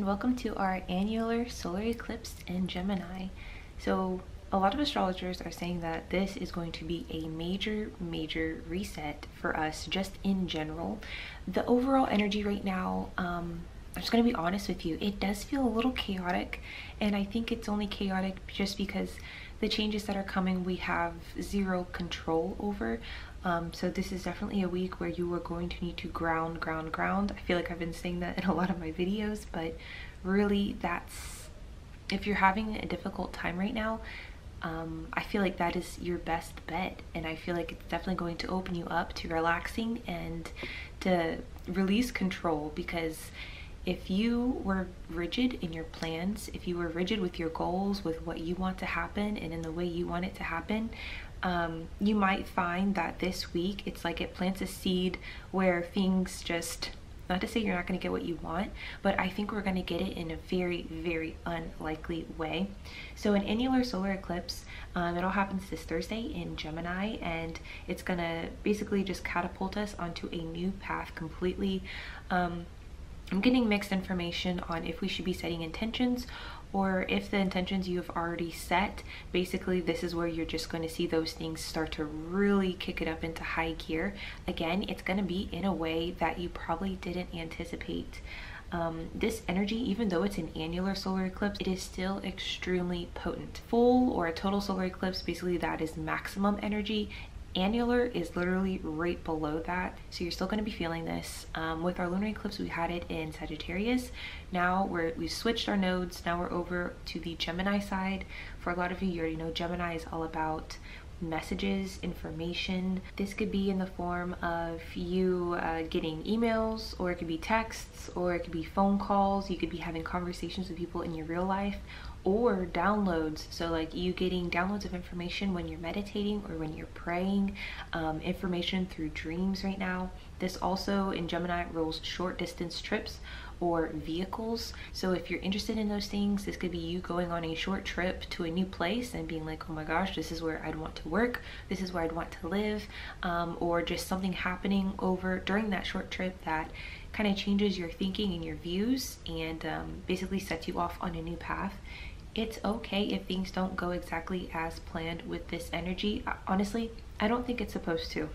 and welcome to our annular solar eclipse in Gemini. So a lot of astrologers are saying that this is going to be a major, major reset for us just in general. The overall energy right now, um, I'm just going to be honest with you, it does feel a little chaotic and I think it's only chaotic just because the changes that are coming we have zero control over. Um, so this is definitely a week where you are going to need to ground, ground, ground. I feel like I've been saying that in a lot of my videos, but really that's, if you're having a difficult time right now, um, I feel like that is your best bet. And I feel like it's definitely going to open you up to relaxing and to release control because if you were rigid in your plans, if you were rigid with your goals, with what you want to happen and in the way you want it to happen, um, you might find that this week it's like it plants a seed where things just not to say you're not going to get what you want, but I think we're going to get it in a very, very unlikely way. So an annular solar eclipse, um, it all happens this Thursday in Gemini, and it's going to basically just catapult us onto a new path completely. Um, I'm getting mixed information on if we should be setting intentions or if the intentions you have already set, basically this is where you're just going to see those things start to really kick it up into high gear. Again, it's going to be in a way that you probably didn't anticipate. Um, this energy, even though it's an annular solar eclipse, it is still extremely potent. Full or a total solar eclipse, basically that is maximum energy annular is literally right below that. So you're still going to be feeling this. Um, with our lunar eclipse we had it in Sagittarius. Now we're we've switched our nodes. Now we're over to the Gemini side. For a lot of you you already know Gemini is all about messages information. This could be in the form of you uh, getting emails or it could be texts or it could be phone calls. You could be having conversations with people in your real life or downloads. So like you getting downloads of information when you're meditating or when you're praying um, information through dreams right now. This also in gemini rules short distance trips or vehicles so if you're interested in those things this could be you going on a short trip to a new place and being like oh my gosh this is where i'd want to work this is where i'd want to live um, or just something happening over during that short trip that kind of changes your thinking and your views and um, basically sets you off on a new path it's okay if things don't go exactly as planned with this energy. Honestly, I don't think it's supposed to.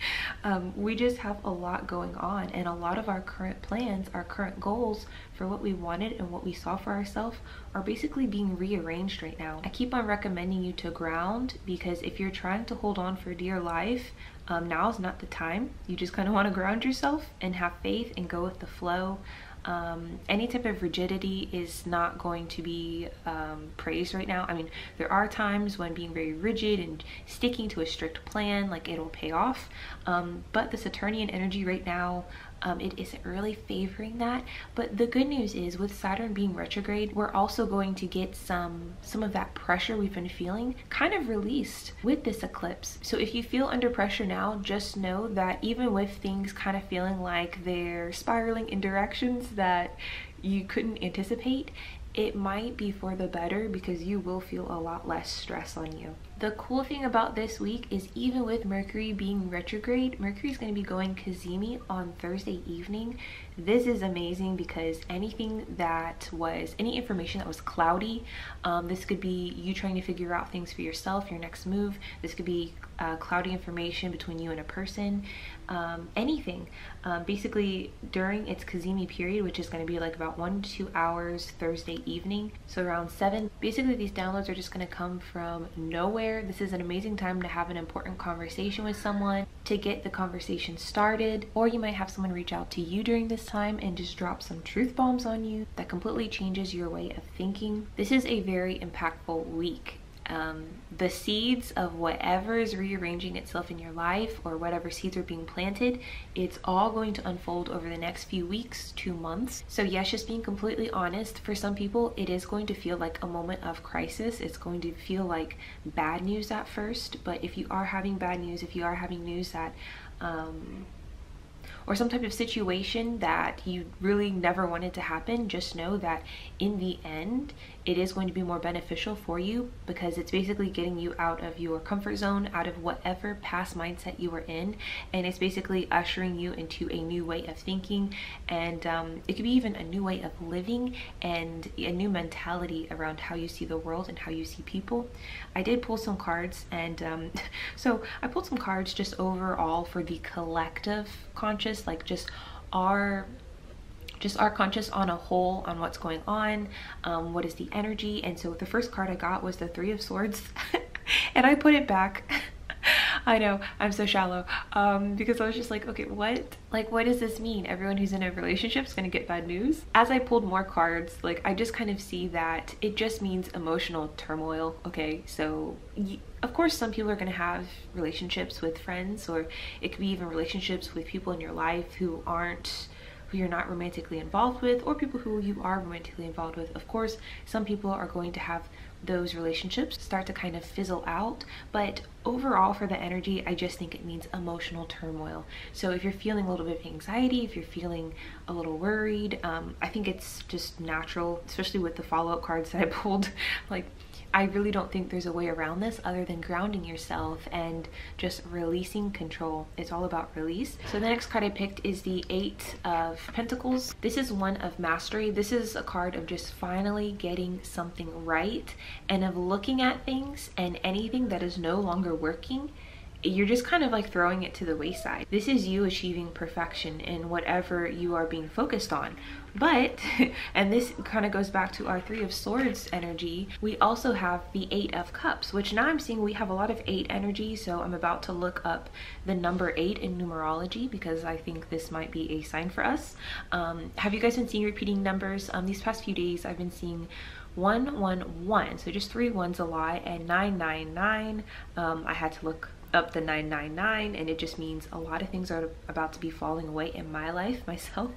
Um, we just have a lot going on and a lot of our current plans, our current goals for what we wanted and what we saw for ourselves are basically being rearranged right now. I keep on recommending you to ground because if you're trying to hold on for dear life, um, now is not the time. You just kind of want to ground yourself and have faith and go with the flow um, any type of rigidity is not going to be um, praised right now. I mean, there are times when being very rigid and sticking to a strict plan, like it'll pay off. Um, but the Saturnian energy right now um, it isn't really favoring that. But the good news is with Saturn being retrograde, we're also going to get some, some of that pressure we've been feeling kind of released with this eclipse. So if you feel under pressure now, just know that even with things kind of feeling like they're spiraling in directions that you couldn't anticipate, it might be for the better because you will feel a lot less stress on you. The cool thing about this week is even with Mercury being retrograde, Mercury is going to be going cazimi on Thursday evening. This is amazing because anything that was, any information that was cloudy, um, this could be you trying to figure out things for yourself, your next move. This could be uh, cloudy information between you and a person, um, anything. Um, basically, during its cazimi period, which is going to be like about one to two hours Thursday evening, so around seven, basically these downloads are just going to come from nowhere this is an amazing time to have an important conversation with someone, to get the conversation started, or you might have someone reach out to you during this time and just drop some truth bombs on you that completely changes your way of thinking. This is a very impactful week um, the seeds of whatever is rearranging itself in your life or whatever seeds are being planted, it's all going to unfold over the next few weeks, two months. So yes, just being completely honest, for some people, it is going to feel like a moment of crisis. It's going to feel like bad news at first, but if you are having bad news, if you are having news that um, or some type of situation that you really never wanted to happen, just know that in the end, it is going to be more beneficial for you because it's basically getting you out of your comfort zone, out of whatever past mindset you were in, and it's basically ushering you into a new way of thinking, and um, it could be even a new way of living and a new mentality around how you see the world and how you see people. I did pull some cards, and um, so I pulled some cards just overall for the collective conscious, like just our just our conscious on a whole on what's going on um, what is the energy. And so the first card i got was the three of swords. And i put it back I know, I'm so shallow. Um, because I was just like, okay, what? Like, what does this mean? Everyone who's in a relationship is gonna get bad news? As I pulled more cards, like, I just kind of see that it just means emotional turmoil, okay? So, of course, some people are gonna have relationships with friends, or it could be even relationships with people in your life who aren't who you're not romantically involved with or people who you are romantically involved with. Of course, some people are going to have those relationships start to kind of fizzle out. But overall, for the energy, I just think it means emotional turmoil. So if you're feeling a little bit of anxiety, if you're feeling a little worried, um, I think it's just natural, especially with the follow up cards that I pulled. Like, I really don't think there's a way around this other than grounding yourself and just releasing control. It's all about release. So the next card I picked is the Eight of Pentacles. This is one of mastery. This is a card of just finally getting something right and of looking at things and anything that is no longer working you're just kind of like throwing it to the wayside. This is you achieving perfection in whatever you are being focused on. But, and this kind of goes back to our Three of Swords energy, we also have the Eight of Cups, which now I'm seeing we have a lot of eight energy. So I'm about to look up the number eight in numerology because I think this might be a sign for us. Um, have you guys been seeing repeating numbers? Um, these past few days, I've been seeing 111, so just three ones a lot, and 999. Um, I had to look up the 999 and it just means a lot of things are about to be falling away in my life myself.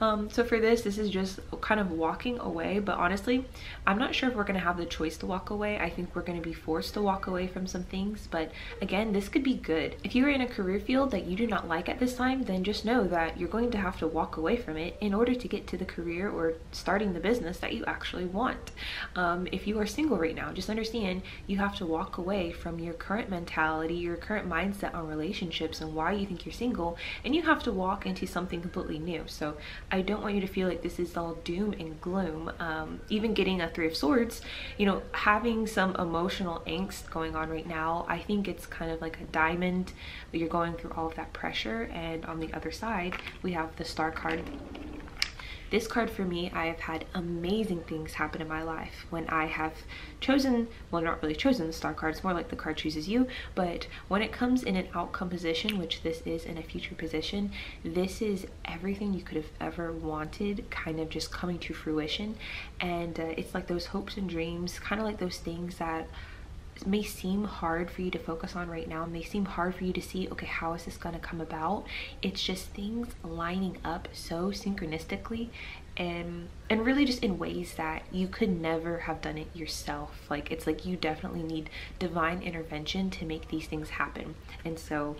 Um, so for this this is just kind of walking away but honestly i'm not sure if we're going to have the choice to walk away. I think we're going to be forced to walk away from some things but again this could be good. If you're in a career field that you do not like at this time then just know that you're going to have to walk away from it in order to get to the career or starting the business that you actually want. Um, if you are single right now just understand you have to walk away from your current mentality mentality, your current mindset on relationships and why you think you're single, and you have to walk into something completely new. So I don't want you to feel like this is all doom and gloom. Um, even getting a Three of Swords, you know, having some emotional angst going on right now, I think it's kind of like a diamond, you're going through all of that pressure. And on the other side, we have the Star card this card for me, I have had amazing things happen in my life when I have chosen, well not really chosen the star card, it's more like the card chooses you, but when it comes in an outcome position, which this is in a future position, this is everything you could have ever wanted kind of just coming to fruition. And uh, it's like those hopes and dreams, kind of like those things that may seem hard for you to focus on right now may seem hard for you to see okay how is this going to come about? It's just things lining up so synchronistically and and really just in ways that you could never have done it yourself. Like it's like you definitely need divine intervention to make these things happen. And so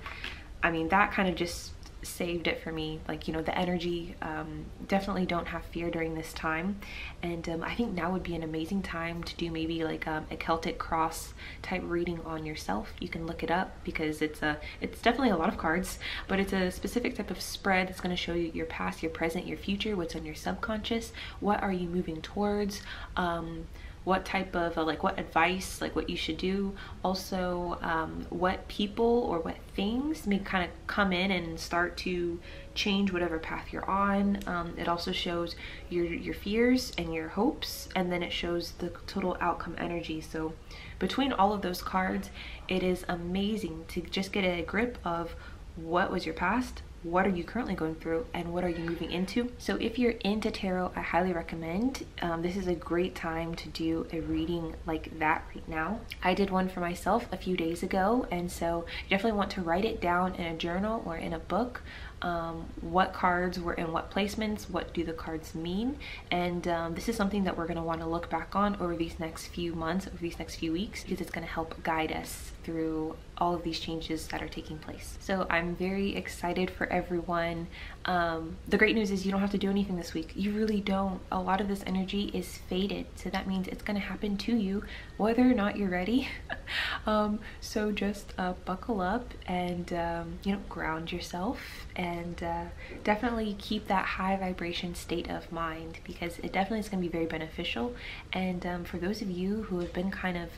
i mean that kind of just saved it for me. Like you know the energy um, definitely don't have fear during this time. And um, I think now would be an amazing time to do maybe like um, a Celtic cross type reading on yourself. You can look it up because it's a it's definitely a lot of cards but it's a specific type of spread that's going to show you your past your present your future what's on your subconscious what are you moving towards um, what type of uh, like what advice like what you should do. Also um, what people or what things may kind of come in and start to change whatever path you're on. Um, it also shows your your fears and your hopes and then it shows the total outcome energy. So between all of those cards it is amazing to just get a grip of what was your past what are you currently going through and what are you moving into? So if you're into tarot i highly recommend um, this is a great time to do a reading like that right now. I did one for myself a few days ago and so you definitely want to write it down in a journal or in a book um, what cards were in what placements, what do the cards mean, and um, this is something that we're going to want to look back on over these next few months, over these next few weeks, because it's going to help guide us through all of these changes that are taking place. So I'm very excited for everyone. Um, the great news is you don't have to do anything this week. You really don't. A lot of this energy is fated. So that means it's going to happen to you whether or not you're ready. um, so just uh, buckle up and, um, you know, ground yourself and uh, definitely keep that high vibration state of mind because it definitely is going to be very beneficial. And um, for those of you who have been kind of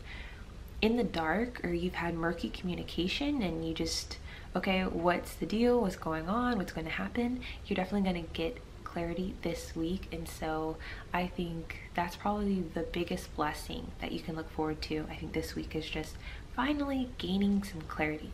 in the dark or you've had murky communication and you just okay what's the deal? What's going on? What's going to happen? You're definitely going to get clarity this week and so i think that's probably the biggest blessing that you can look forward to. I think this week is just finally gaining some clarity